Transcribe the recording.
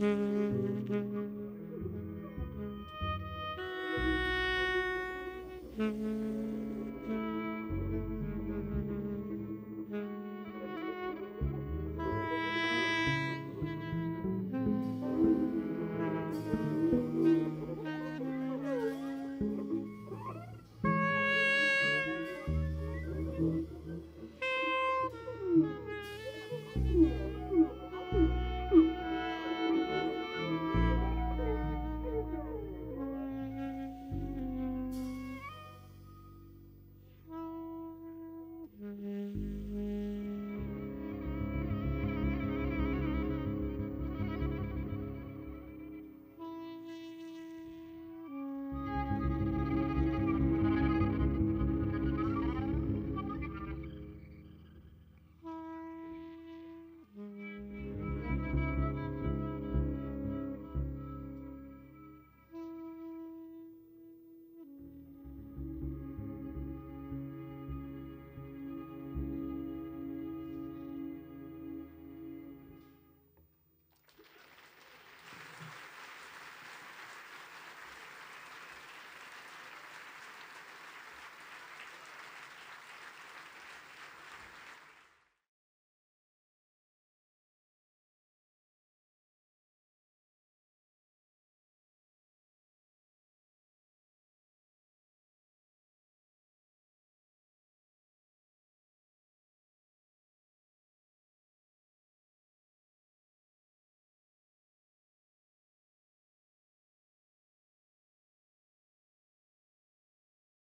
Música